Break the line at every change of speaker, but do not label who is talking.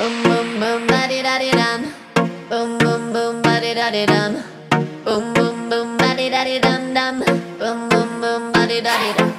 Boom boom boom ba di da di dum. Boom boom boom ba di da di dum. Boom boom boom ba di da di dum dum. Boom boom boom ba di da di dum.